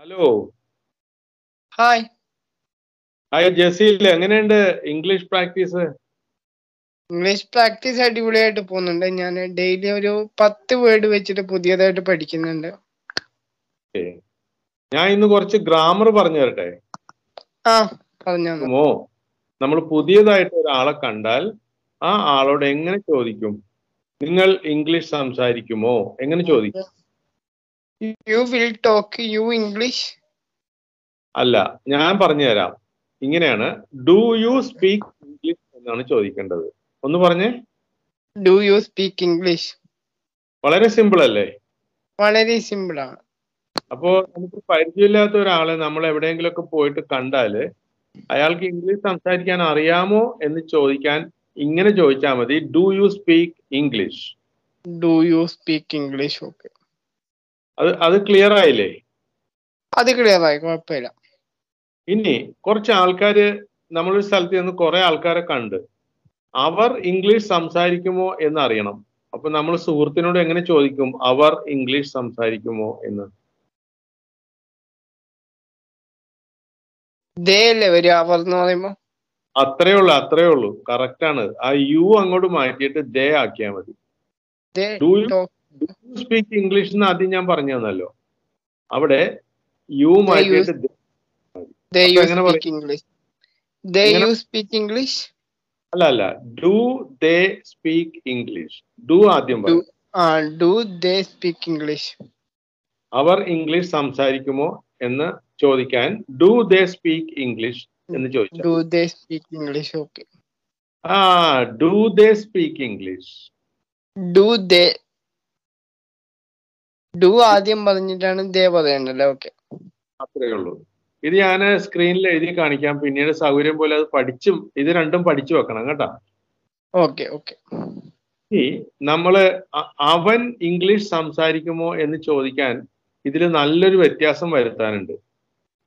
Hello hi hi Jaseel എങ്ങനെയുണ്ട് English practice English practice അടിപൊളിയായിട്ട് പോകുന്നുണ്ട്. ഞാൻ ഡെയിലി ഒരു പത്ത് വേർഡ് വെച്ചിട്ട് പുതിയതായിട്ട് പഠിക്കുന്നുണ്ട്. ഞാൻ ഇന്ന് കുറച്ച് ഗ്രാമർ പറഞ്ഞു തരട്ടെ? ആ പറഞ്ഞു. നമ്മൾ പുതിയതായിട്ട് ഒരാളെ കണ്ടാൽ ആ ആളോട് എങ്ങനെ ചോദിക്കും? നിങ്ങൾ ഇംഗ്ലീഷ് സംസാരിക്കുമോ? എങ്ങനെ ചോദിക്കും? You will talk you English അല്ല ഞാൻ പറഞ്ഞു തരാം ഇങ്ങനെയാണ് ഡു യു സ്പീക്ക് ഇംഗ്ലീഷ് എന്നാണ് ചോദിക്കേണ്ടത്. ഒന്ന് പറഞ്ഞേ. ഡു യു സ്പീക്ക് ഇംഗ്ലീഷ് വളരെ സിമ്പിൾ അല്ലേ? വളരെ സിമ്പിൾ ആണ്. അപ്പോ നമുക്ക് പരിചയമില്ലാത്ത ഒരാളെ നമ്മൾ എവിടെയെങ്കിലുമൊക്കെ പോയിട്ട് കണ്ടാൽ അയാൾക്ക് ഇംഗ്ലീഷ് സംസാരിക്കാൻ അറിയാമോ എന്ന് ചോദിക്കാൻ ഇങ്ങനെ ചോദിച്ചാൽ മതി. Do you speak English do you speak English okay അത് അത് ക്ലിയർ ആയില്ലേ? അത് ക്ലിയർ ആയി കുഴപ്പമില്ല. ഇനി കുറച്ച് ആൾക്കാര് നമ്മളൊരു സ്ഥലത്ത് നിന്ന് കുറെ ആൾക്കാരെ കണ്ട്. അവർ ഇംഗ്ലീഷ് സംസാരിക്കുമോ എന്ന് അറിയണം. അപ്പൊ നമ്മൾ സുഹൃത്തിനോട് എങ്ങനെ ചോദിക്കും അവർ ഇംഗ്ലീഷ് സംസാരിക്കുമോ എന്ന്? അത്രേ ഉള്ളു അത്രേ ഉള്ളു. കറക്റ്റ് ആണ്. ആ യു അങ്ങോട്ട് മാറ്റിയിട്ട് ദേ ആക്കിയാൽ മതി. സ്പീക്ക് ഇംഗ്ലീഷ് എന്ന് ആദ്യം ഞാൻ പറഞ്ഞു തന്നല്ലോ അവിടെ യു മാറ്റിയിട്ട് ഇംഗ്ലീഷ് അല്ല അല്ല. Do they speak English do ആദ്യം ഡു ദേ സ്പീക്ക് ഇംഗ്ലീഷ് അവർ ഇംഗ്ലീഷ് സംസാരിക്കുമോ എന്ന് ചോദിക്കാൻ ഡു ദേ സ്പീക്ക് ഇംഗ്ലീഷ് എന്ന് ചോദിച്ചു do they speak English okay ആ do they speak English do they do ആദ്യം പറഞ്ഞിട്ടാണ് ദേ പറയണ്ടല്ലേ ഓക്കെ. അത്രേ ഉള്ളൂ. ഇത് ഞാൻ സ്ക്രീനിൽ എഴുതി കാണിക്കാം. പിന്നീട് സൗകര്യം പോലെ അത് പഠിച്ചും ഇത് രണ്ടും പഠിച്ചു വെക്കണം കേട്ടോ. Okay okay. ഈ നമ്മൾ അവൻ ഇംഗ്ലീഷ് സംസാരിക്കുമോ എന്ന് ചോദിക്കാൻ ഇതിൽ നല്ലൊരു വ്യത്യാസം വരുത്താനുണ്ട്.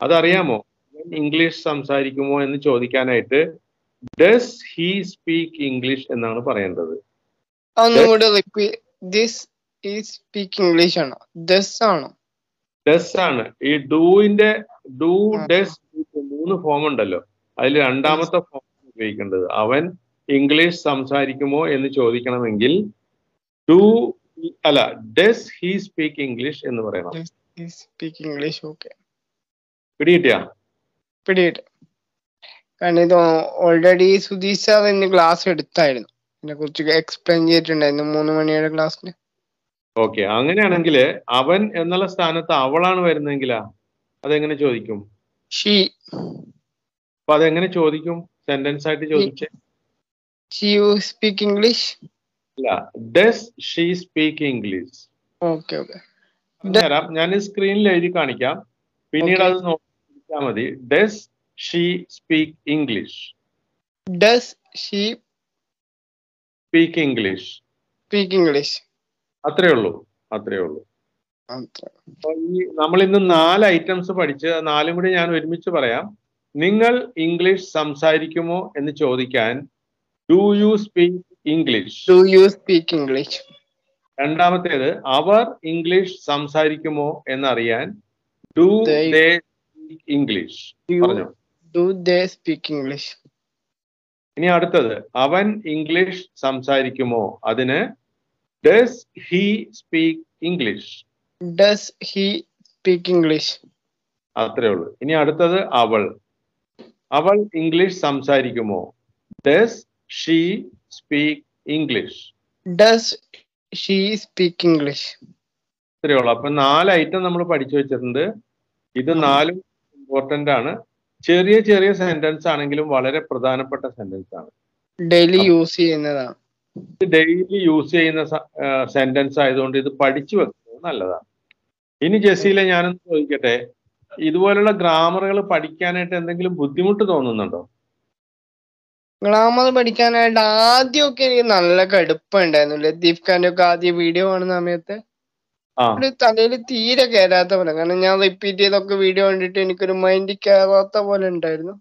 അതറിയാമോ? ഇംഗ്ലീഷ് സംസാരിക്കുമോ എന്ന് ചോദിക്കാനായിട്ട് ഡസ് ഹി സ്പീക്ക് ഇംഗ്ലീഷ് എന്നാണ് പറയേണ്ടത്. ഈ സ്പീക്ക് ഇംഗ്ലീഷ് ആണോ? ഡസ് ആണോ? ഡസ് ആണ്. ഈ ഡൂവിന്റെ ഡൂ. ഡസ് മൂന്ന് ഫോം ഉണ്ടല്ലോ. അതിൽ രണ്ടാമത്തെ ഫോം ഉപയോഗിക്കേണ്ടത്. അവൻ ഇംഗ്ലീഷ് സംസാരിക്കുമോ എന്ന് ചോദിക്കണമെങ്കിൽ ഡു അല്ല ഡസ് ഹി സ്പീക്ക് ഇംഗ്ലീഷ് എന്ന് പറയണം. സ്പീക്ക് ഇംഗ്ലീഷ് ഓക്കെ പിടികിട്ടിയാ? പിടിയിട്ട് കാരണം ഇത് ഓൾറെഡി സുധീഷ് സാർ ഇന്ന് ക്ലാസ് എടുത്തായിരുന്നു. ഇതിനെ കുറിച്ച് എക്സ്പ്ലെയിൻ ചെയ്തിട്ടുണ്ടായിരുന്നു. മൂന്ന് മണിയുടെ ക്ലാസ്സിൽ ഓക്കെ അങ്ങനെയാണെങ്കിൽ അവൻ എന്നുള്ള സ്ഥാനത്ത് അവളാണ് വരുന്നതെങ്കിലാ? അതെങ്ങനെ ചോദിക്കും? ഷീ അപ്പൊ അതെങ്ങനെ ചോദിക്കും? സെന്റൻസ് ആയിട്ട് ചോദിച്ചേ. ഷീ യു സ്പീക്ക് ഇംഗ്ലീഷ് അല്ല does she speak English okay okay തരാം. ഞാൻ സ്ക്രീനിൽ എഴുതി കാണിക്കാം. പിന്നീട് അത് നോക്കിയാൽ മതി. Does she speak English does she speak English speak English അത്രേ ഉള്ളൂ അത്രേ ഉള്ളൂ. ഈ നമ്മൾ ഇന്ന് നാല് ഐറ്റംസ് പഠിച്ച് നാലും കൂടി ഞാൻ ഒരുമിച്ച് പറയാം. നിങ്ങൾ ഇംഗ്ലീഷ് സംസാരിക്കുമോ എന്ന് ചോദിക്കാൻ do you speak English do you speak English രണ്ടാമത്തേത് അവർ ഇംഗ്ലീഷ് സംസാരിക്കുമോ എന്നറിയാൻ ഡു ദേ സ്പീക്ക് ഇംഗ്ലീഷ് പറഞ്ഞു. ഡു ദേ സ്പീക്ക് ഇംഗ്ലീഷ് ഇനി അടുത്തത് അവൻ ഇംഗ്ലീഷ് സംസാരിക്കുമോ? അതിന് does he speak English does he speak English അത്രേ ഉള്ളൂ. ഇനി അടുത്തത് അവൾ. അവൾ English സംസാരിക്കുമോ? Does she speak English does she speak English അത്രേ ഉള്ളൂ. അപ്പൊ നാല് ഐറ്റം നമ്മൾ പഠിച്ചു വെച്ചിട്ടുണ്ട്. ഇത് നാലും ഇമ്പോർട്ടന്റ് ആണ്. ചെറിയ ചെറിയ സെന്റൻസ് ആണെങ്കിലും വളരെ പ്രധാനപ്പെട്ട സെന്റൻസ് ആണ്. ഡെയിലി യൂസ് ചെയ്യുന്നതാണ്. ഡെയിലി യൂസ് ചെയ്യുന്ന സെന്റൻസ് ആയതുകൊണ്ട് ഇത് പഠിച്ചു വെക്കുന്നത് നല്ലതാണ്. ഇനി ജസീലെ ഞാനൊന്ന് ചോദിക്കട്ടെ ഇതുപോലുള്ള ഗ്രാമറുകൾ പഠിക്കാനായിട്ട് എന്തെങ്കിലും ബുദ്ധിമുട്ട് തോന്നുന്നുണ്ടോ? ഗ്രാമർ പഠിക്കാനായിട്ട് ആദ്യമൊക്കെ എനിക്ക് നല്ല കടുപ്പുണ്ടായിരുന്നു ലത്തീഫ് ഖാന്റെ ഒക്കെ ആദ്യ വീഡിയോ കാണുന്ന സമയത്ത് ഒരു തലയിൽ തീരെ കയറാത്ത പോലെ കാരണം ഞാൻ റിപ്പീറ്റ് ചെയ്തൊക്കെ വീഡിയോ കണ്ടിട്ട് എനിക്കൊരു മൈൻഡ് കയറാത്ത പോലെ ഉണ്ടായിരുന്നു.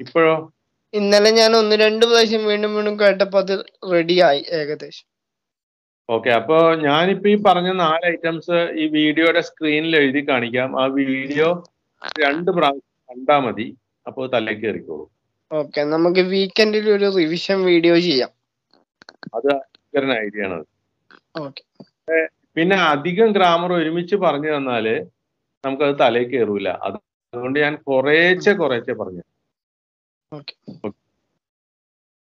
ഇപ്പോഴോ? ഇന്നലെ ഞാൻ ഒന്ന് രണ്ട് പ്രാവശ്യം വീണ്ടും വീണ്ടും കേട്ടപ്പോ അത് റെഡി ആയി ഏകദേശം. ഓക്കെ അപ്പോ ഞാനിപ്പോ ഈ പറഞ്ഞ നാല് ഐറ്റംസ് ഈ വീഡിയോയുടെ സ്ക്രീനിൽ എഴുതി കാണിക്കാം. ആ വീഡിയോ രണ്ട് പ്രാവശ്യം കണ്ടാ മതി. അപ്പോ തലേക്ക് കയറിക്കോളൂ ഓക്കെ നമുക്ക് വീക്കെൻഡിൽ ഒരു റിവിഷൻ വീഡിയോ ചെയ്യാം. അത് ഐഡിയ ആണ് ഓക്കെ പിന്നെ അധികം ഗ്രാമർ ഒരുമിച്ച് പറഞ്ഞു തന്നാൽ നമുക്കത് തലയിൽ കയറൂല അത് അതുകൊണ്ട് ഞാൻ കുറേച്ചെ കുറേച്ചെ പറഞ്ഞു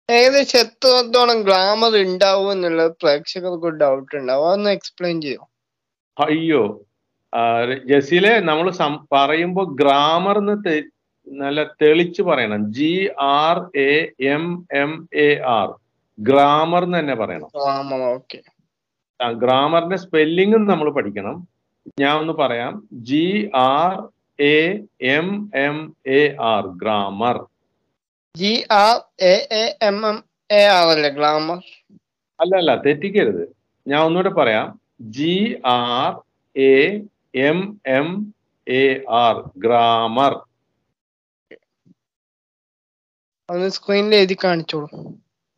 ഏകദേശം എത്രത്തോളം ഗ്ലാമർ ഉണ്ടാവും എന്നുള്ളത് പ്രേക്ഷകർക്ക് ഡൗട്ട് ഉണ്ടാവും അതൊന്ന് എക്സ്പ്ലെയിൻ ചെയ്യോ? അയ്യോ. ജസീലെ നമ്മൾ പറയുമ്പോ ഗ്രാമർ എന്ന് നല്ല തെളിച്ച് പറയണം. G R A M M A R grammar എന്ന് തന്നെ പറയണം. ഗ്രാമറിന്റെ സ്പെല്ലിംഗും നമ്മൾ പഠിക്കണം. ഞാൻ ഒന്ന് പറയാം. G R A M M A R grammar G R A A M M R അല്ലേ ഗ്ലാമർ? അല്ല അല്ല തെറ്റിക്കരുത്. ഞാൻ ഒന്നുകൂടെ പറയാം. G R A M M A R grammar. ഒന്ന് സ്ക്രീനിൽ എഴുതി കാണിച്ചോളൂ.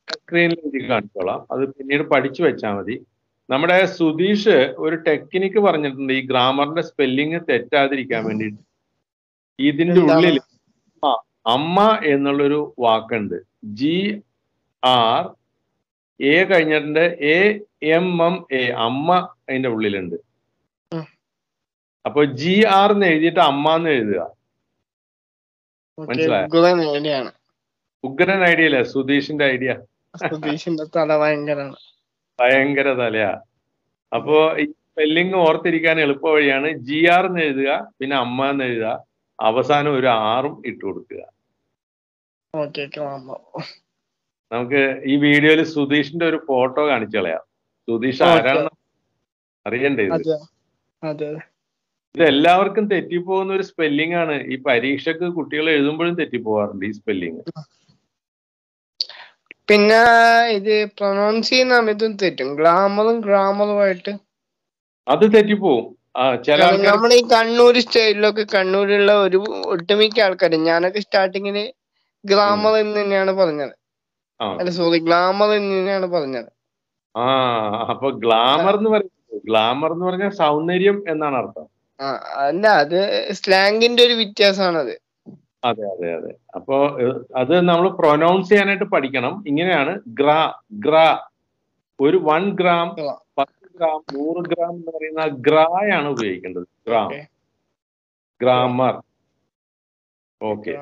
സ്ക്രീനിൽ എഴുതി കാണിച്ചോളാം. അത് പിന്നീട് പഠിച്ചു വെച്ചാൽ മതി. നമ്മുടെ സുധീഷ് ഒരു ടെക്നിക്ക് പറഞ്ഞിട്ടുണ്ട്. ഈ ഗ്രാമറിന്റെ സ്പെല്ലിങ് തെറ്റാതിരിക്കാൻ വേണ്ടിയിട്ട്. ഇതിന്റെ? ഉള്ളിൽ ആ അമ്മ എന്നുള്ളൊരു വാക്കുണ്ട്. ജി ആർ എ കഴിഞ്ഞിട്ടുണ്ട്. A M M A. അമ്മ അതിന്റെ ഉള്ളിലുണ്ട്. അപ്പൊ ജി ആർ എന്ന് എഴുതിയിട്ട് അമ്മ എന്ന് എഴുതുക. മനസ്സിലായോ? ഉഗ്രൻ ഐഡിയ അല്ലേ? സുധീഷിന്റെ ഐഡിയ. സുധീഷിന്റെ തല ഭയങ്കരാണ് ഭയങ്കര തലയാ. അപ്പോ ഈ സ്പെല്ലിംഗ് ഓർത്തിരിക്കാൻ എളുപ്പ വഴിയാണ് ജി ആർ എന്ന് എഴുതുക പിന്നെ അമ്മ എന്ന് എഴുതുക. അവസാനം ഒരു ആറും ഇട്ടു കൊടുക്കുക. നമുക്ക് ഈ വീഡിയോയിൽ സുധീഷിന്റെ ഒരു ഫോട്ടോ കാണിച്ചു കളയാം. സുധീഷ് ആരാണ് ആരാണെന്ന് അറിയണ്ടേ ഇത്? ഇത് എല്ലാവർക്കും തെറ്റിപ്പോകുന്ന ഒരു സ്പെല്ലിംഗ് ആണ്. ഈ പരീക്ഷക്ക് കുട്ടികൾ എഴുതുമ്പോഴും തെറ്റിപ്പോവാറുണ്ട് ഈ സ്പെല്ലിംഗ് പിന്നെ ഇത് പ്രൊനൗൺസ് ചെയ്യുന്ന അമിതും തെറ്റും. ഗ്ലാമറും ഗ്രാമറുമായിട്ട് അത് തെറ്റിപ്പോവും. നമ്മുടെ ഈ കണ്ണൂർ സ്റ്റൈലിലൊക്കെ കണ്ണൂരിലുള്ള ഒരു ഒട്ടുമിക്ക ആൾക്കാരും ഞാനൊക്കെ സ്റ്റാർട്ടിങ്ങിൽ ഗ്ലാമർ എന്ന് തന്നെയാണ് പറഞ്ഞത്. അല്ല സോറി ഗ്ലാമർ എന്ന് തന്നെയാണ് പറഞ്ഞത്. ആ അപ്പൊ ഗ്ലാമർ എന്ന് പറയുന്നത് ഗ്ലാമർ എന്ന് പറഞ്ഞാൽ സൗന്ദര്യം എന്നാണ് അർത്ഥം. അല്ല അത് സ്ലാങ്ങിന്റെ ഒരു വ്യത്യാസമാണ് അത് അതെ അതെ. അതെ അപ്പോ അത് നമ്മൾ പ്രൊനൗൺസ് ചെയ്യാനായിട്ട് പഠിക്കണം. ഇങ്ങനെയാണ് ഗ്രാ ഗ്രാ. ഒരു വൺ ഗ്രാം ഗ്രാ. പത്ത് ഗ്രാം നൂറ് ഗ്രാം എന്ന് പറയുന്ന ഗ്രായാണ് ഉപയോഗിക്കേണ്ടത്. ഗ്രാം. ഗ്രാമർ. ഓക്കെ.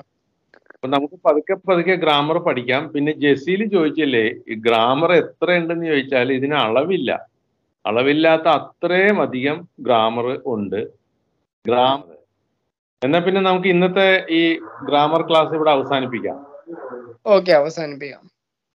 അപ്പൊ നമുക്ക് പതുക്കെ പതുക്കെ ഗ്രാമർ പഠിക്കാം. പിന്നെ ജസീൽ ചോദിച്ചല്ലേ ഈ ഗ്രാമർ എത്ര ഉണ്ടെന്ന് ചോദിച്ചാൽ ഇതിന് അളവില്ല. അളവില്ലാത്ത അത്രയും അധികം ഗ്രാമർ ഉണ്ട്. ഗ്രാമർ എന്നാ പിന്നെ നമുക്ക് ഇന്നത്തെ ഈ ഗ്രാമർ ക്ലാസ് ഇവിടെ അവസാനിപ്പിക്കാം. ഓക്കെ അവസാനിപ്പിക്കാം.